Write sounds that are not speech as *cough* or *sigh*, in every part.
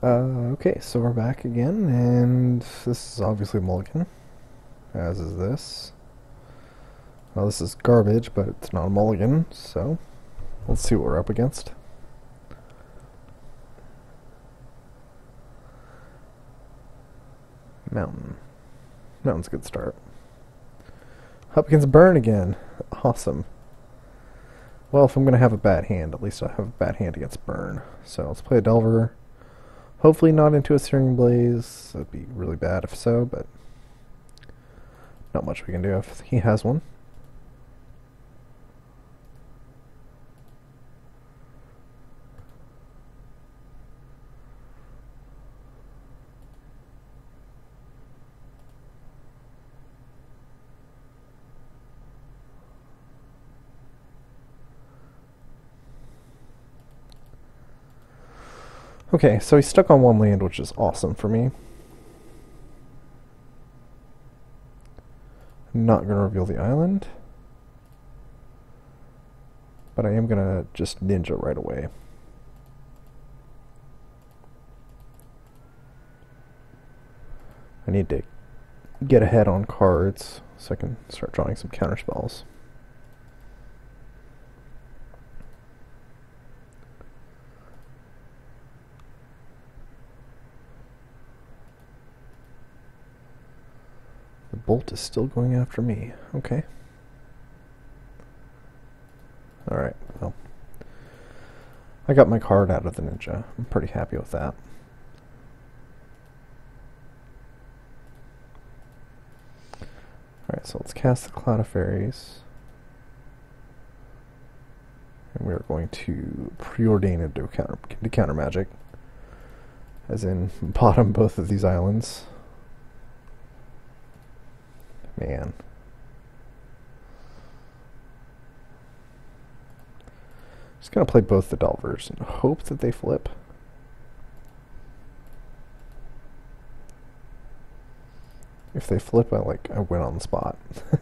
Uh, okay, so we're back again, and this is obviously Mulligan, as is this. Well, this is garbage, but it's not a Mulligan, so let's see what we're up against. Mountain. Mountain's a good start. Against Burn again. Awesome. Well, if I'm going to have a bad hand, at least I have a bad hand against Burn. So let's play a Delver. Hopefully not into a Searing Blaze. That'd be really bad if so, but not much we can do if he has one. Okay, so he's stuck on one land, which is awesome for me. I'm not going to reveal the island. But I am going to just ninja right away. I need to get ahead on cards so I can start drawing some counter bolt is still going after me. Okay. Alright, well. I got my card out of the ninja. I'm pretty happy with that. Alright, so let's cast the Cloud of Faeries. And we're going to preordain it to counter, to counter magic. As in, *laughs* bottom both of these islands. Man. Just gonna play both the Delvers and hope that they flip. If they flip, I like I win on the spot. *laughs*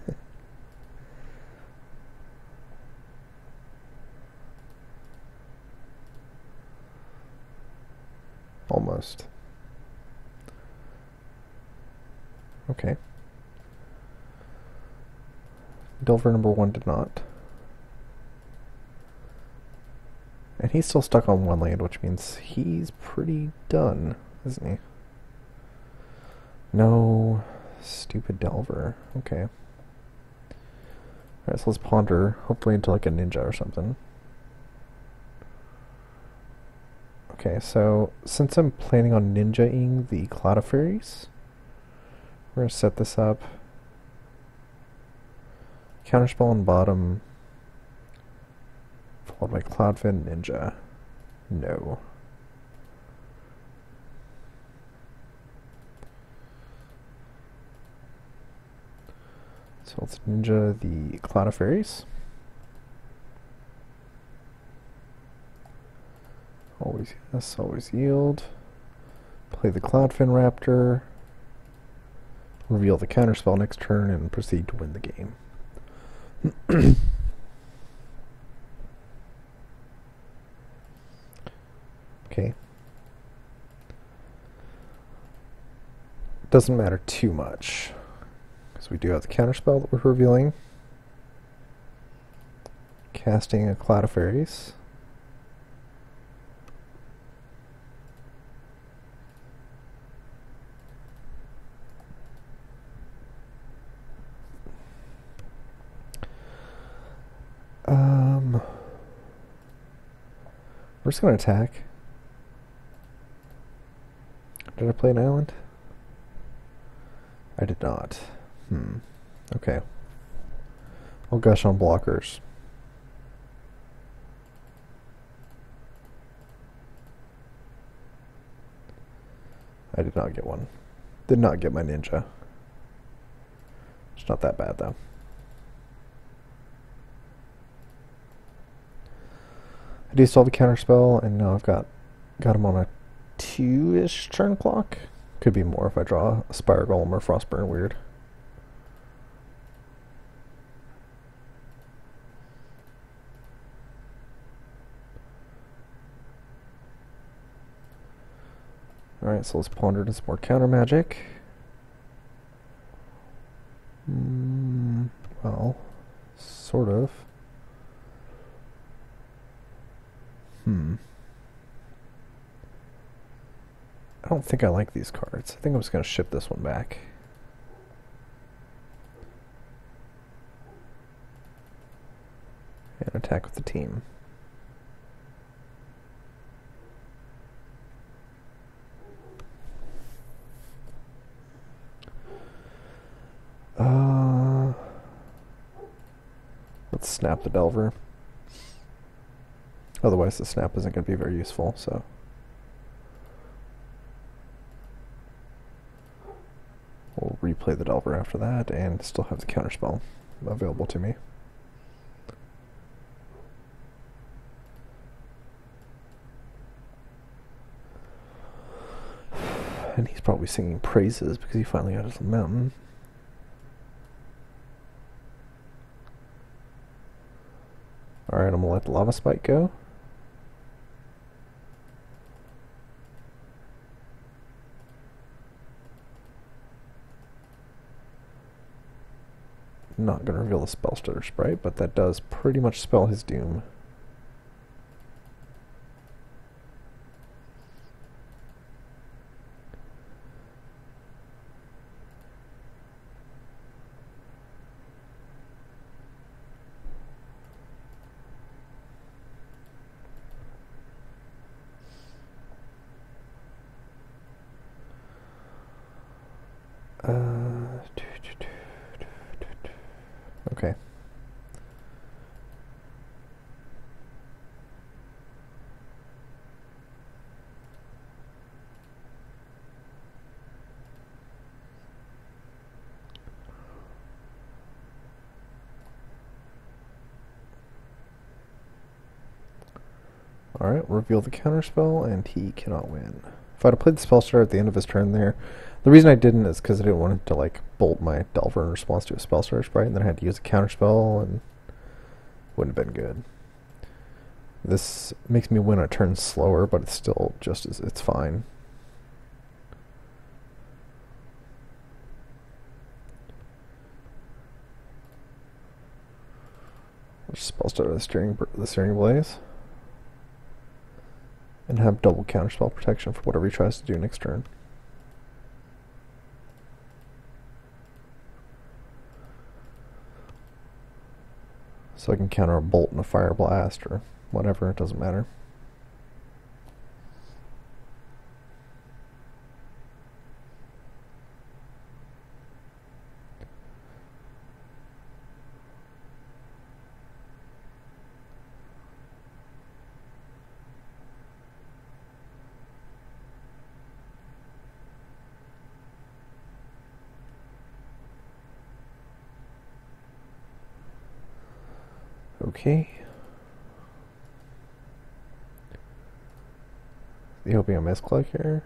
Almost. Okay. Delver number one did not. And he's still stuck on one land, which means he's pretty done, isn't he? No. Stupid Delver. Okay. Alright, so let's ponder, hopefully into like a ninja or something. Okay, so since I'm planning on ninja-ing the Cloud of Faeries, we're going to set this up Counterspell on bottom, followed by Cloudfin Ninja. No. So let's ninja the Cloud of Faeries. Always yes, always yield. Play the Cloudfin Raptor. Reveal the counterspell next turn and proceed to win the game. *clears throat* okay. Doesn't matter too much. Because we do have the counterspell that we're revealing. Casting a Cloud of Faeries. We're just going to attack. Did I play an island? I did not. Hmm. Okay. I'll gush on blockers. I did not get one. Did not get my ninja. It's not that bad though. I do have a counter spell, and now I've got got him on a two-ish turn clock. Could be more if I draw a Spire Golem or Frostburn Weird. Alright, so let's ponder into some more counter magic. Mm, well, sort of. Hmm. I don't think I like these cards. I think I'm just going to ship this one back. And attack with the team. Uh, let's snap the Delver. Otherwise, the snap isn't going to be very useful, so. We'll replay the Delver after that and still have the counterspell available to me. And he's probably singing praises because he finally got his mountain. Alright, I'm gonna let the lava spike go. Not gonna reveal the spell stutter sprite, but that does pretty much spell his doom. Uh, okay. Alright, reveal the counterspell, and he cannot win. If I'd have played the spell stutter at the end of his turn there, the reason I didn't is because I didn't want to like bolt my Delver in response to a spell stutter sprite, and then I had to use a counterspell, and wouldn't have been good. This makes me win a turn slower, but it's still just as it's fine. Spell stutter the steering the searing blaze and have double counterspell protection for whatever he tries to do next turn. So I can counter a bolt and a fire blast or whatever, it doesn't matter. Okay. The opium misclick here.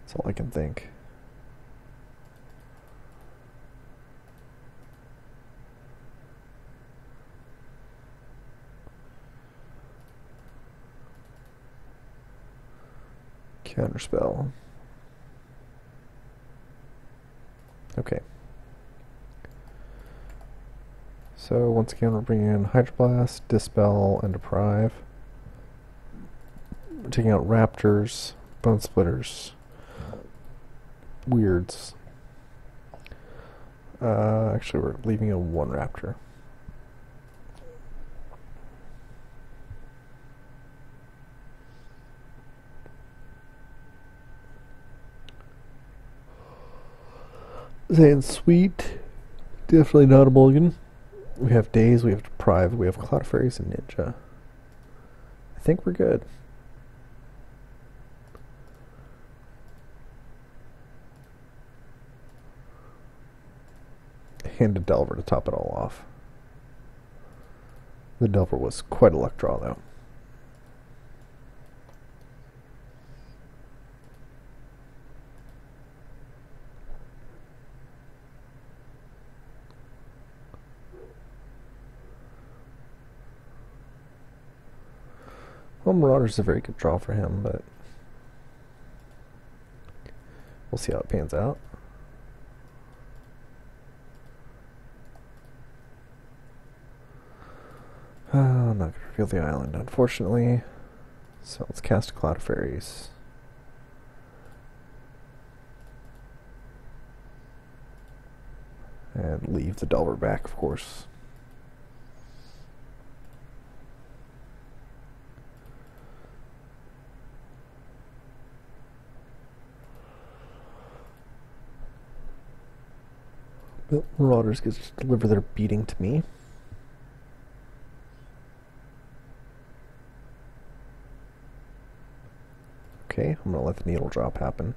That's all I can think. Counterspell. Okay. So once again, we're bringing in Hydroblast, Dispel, and Deprive. We're taking out Raptors, Bone Splitters, Weirds. Uh, actually, we're leaving in one Raptor. Saying sweet, definitely not a mulligan. We have Daze, we have Deprive, we have Cloud Fairies, and Ninja. I think we're good. Handed Delver to top it all off. The Delver was quite a luck draw, though. Well, Marauder's a very good draw for him, but We'll see how it pans out. Uh, I'm not going to reveal the island, unfortunately. So let's cast Cloud of Faeries. And leave the Delver back, of course. But Marauders get to deliver their beating to me. Okay, I'm gonna let the needle drop happen.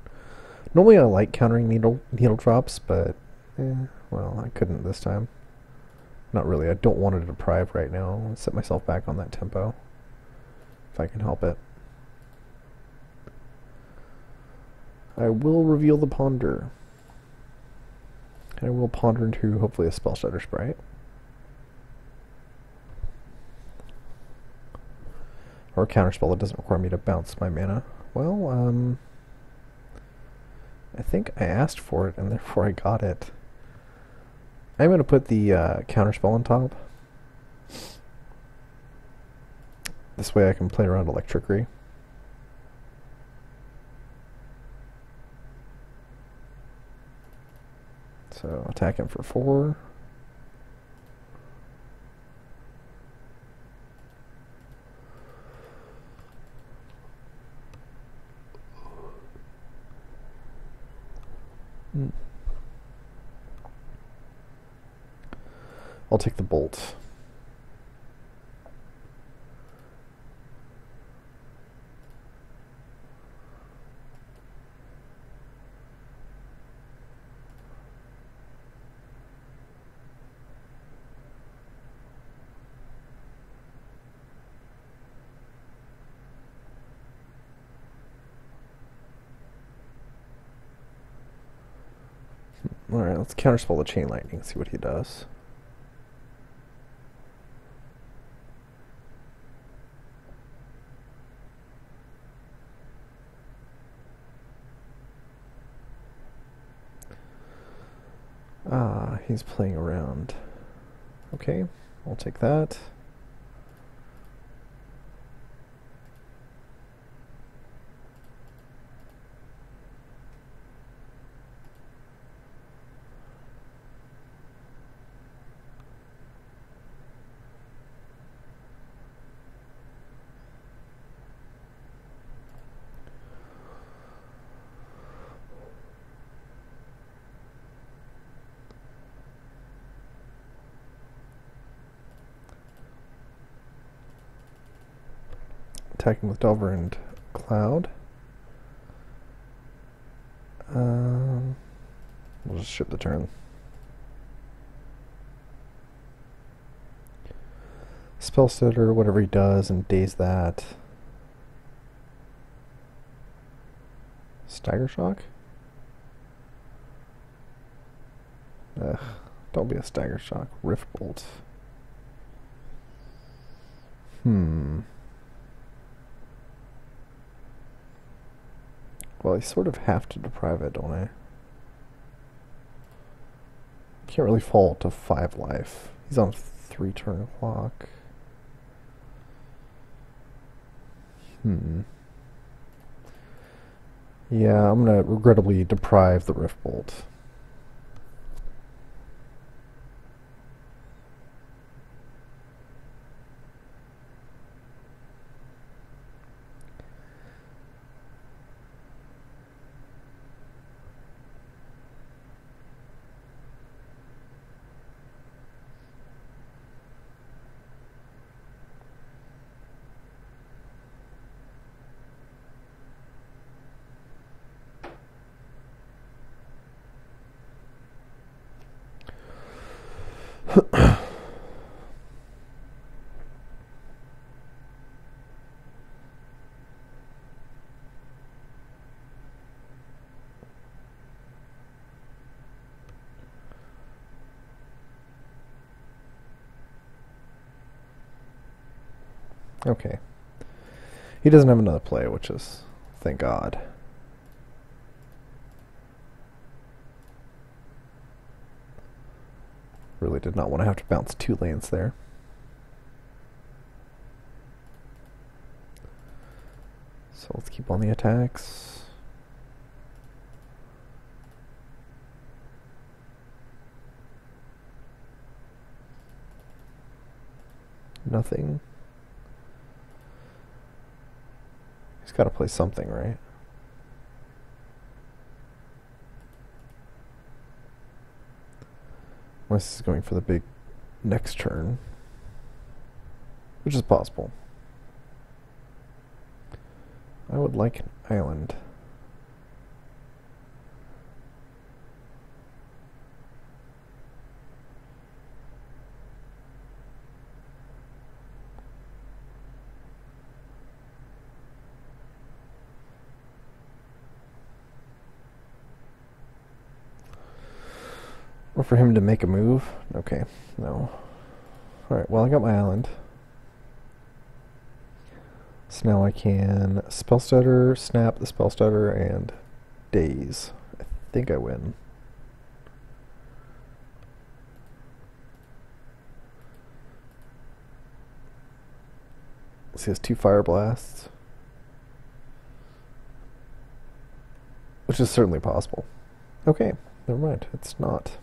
Normally I like countering needle needle drops, but eh, well, I couldn't this time. Not really. I don't want to deprive right now. I'll set myself back on that tempo if I can help it. I will reveal the ponder. I will ponder into hopefully a spell stutter sprite. Or a counterspell that doesn't require me to bounce my mana. Well, um, I think I asked for it and therefore I got it. I'm going to put the uh, counterspell on top. This way I can play around electrickery. So attack him for four. Hmm. I'll take the bolt. Alright, let's counterspell the chain lightning, and see what he does. Ah, he's playing around. Okay, I'll take that. Attacking with Delver and Cloud. Um, we'll just ship the turn. Spell stutter, whatever he does, and daze that. Stagger shock? Ugh, don't be a stagger shock. Rift bolt. Hmm. Well, I sort of have to deprive it, don't I? Can't really fall to five life. He's on three turn clock. Hmm. Yeah, I'm gonna regrettably deprive the Rift Bolt. Okay. He doesn't have another play, which is, thank God. Really did not want to have to bounce two lanes there. So let's keep on the attacks. Nothing. Got to play something, right? Unless he's going for the big next turn. Which is possible. I would like an island. Or for him to make a move? Okay, no. Alright, well I got my island. So now I can spell stutter, snap the spell stutter, and daze. I think I win. He has two fire blasts. Which is certainly possible. Okay, never mind. It's not.